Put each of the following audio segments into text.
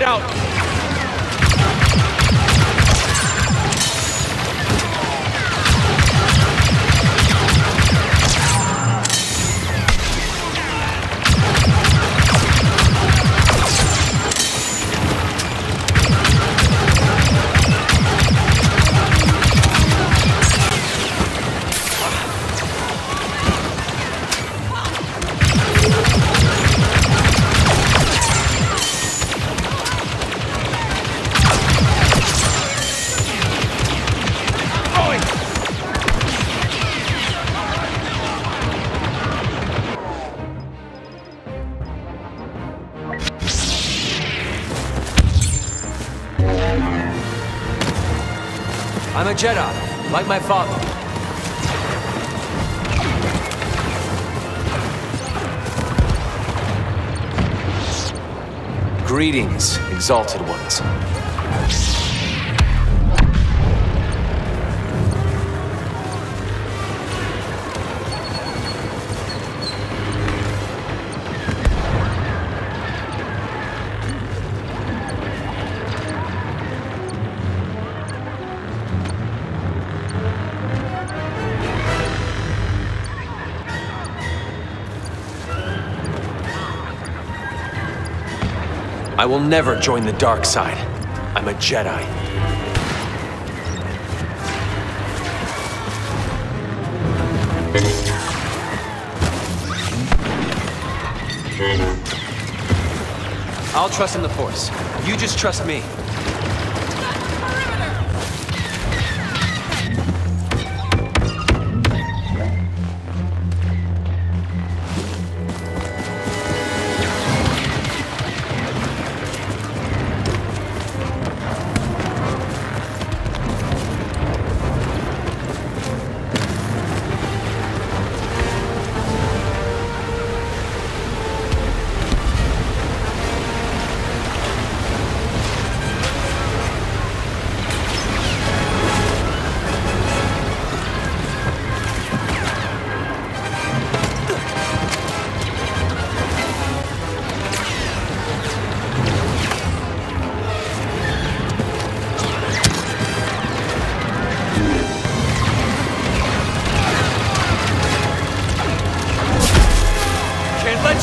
Get out! I'm a Jedi, like my father. Greetings, exalted ones. I will never join the dark side. I'm a Jedi. I'll trust in the Force. You just trust me.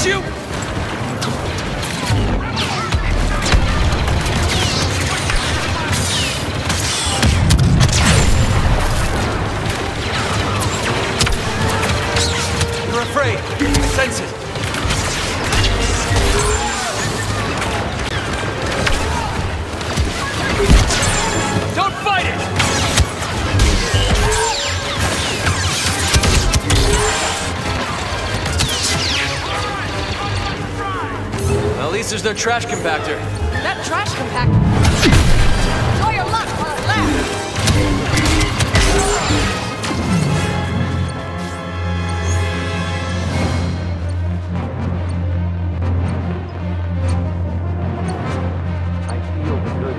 You! Well, at least there's no trash compactor. That trash compactor. Enjoy your luck while it lasts. I feel the good.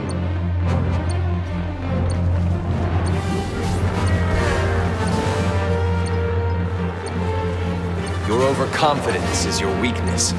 Your overconfidence is your weakness.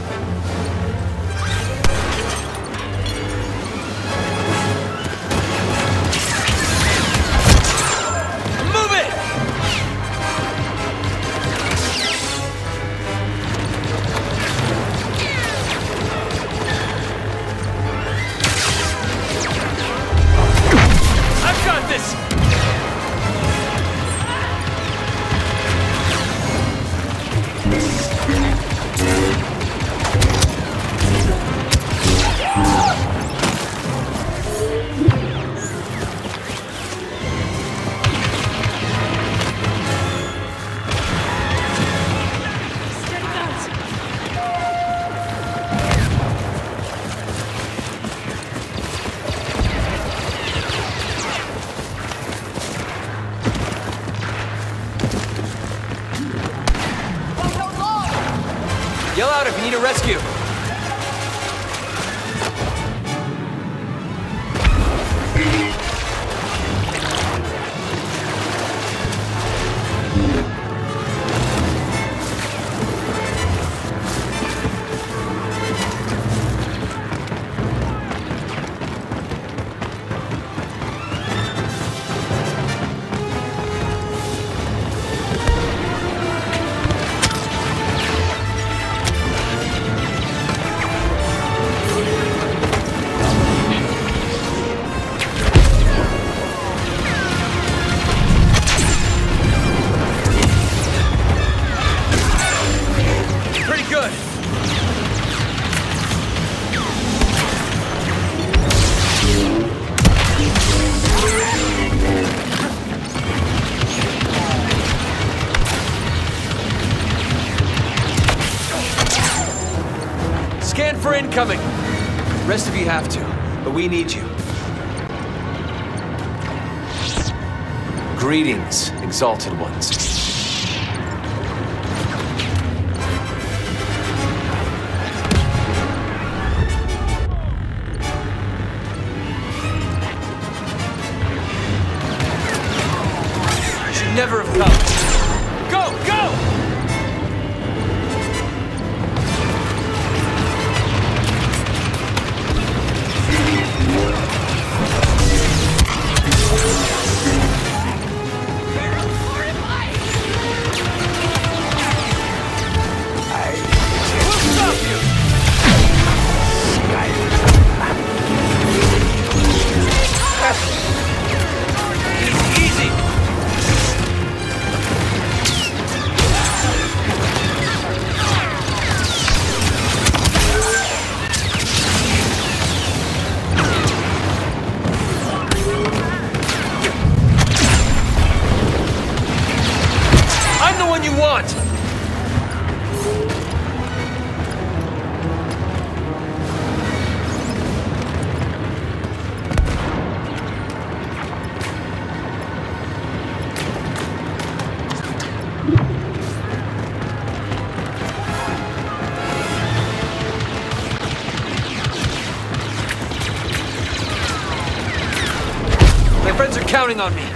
You need a rescue. For incoming. Rest of you have to, but we need you. Greetings, exalted ones. Counting on me.